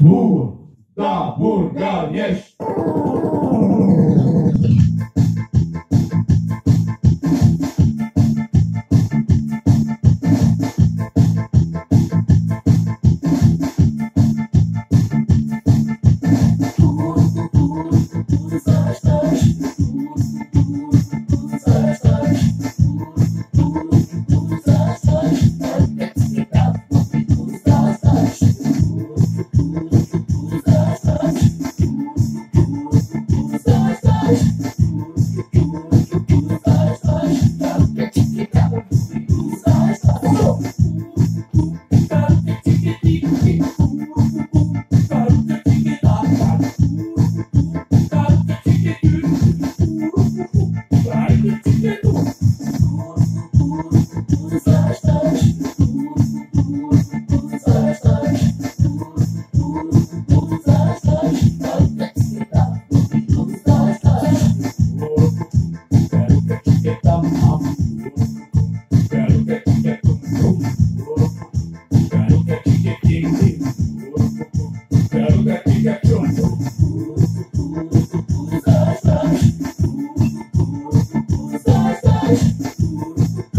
Rua God, yes. Thank you.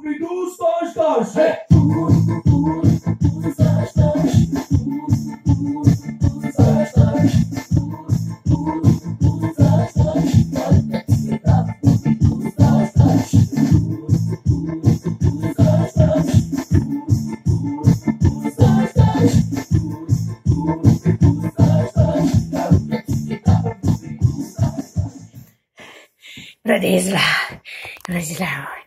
cumpridos dois dois. é tudo, tudo, tudo as trás, tudo, tudo, tudo as trás, tudo, tudo, tudo as trás, tudo as trás, tudo, tudo, tudo as trás, tudo, tudo, tudo as trás, tudo, tudo, tudo as trás, Bradesla, Bradesla.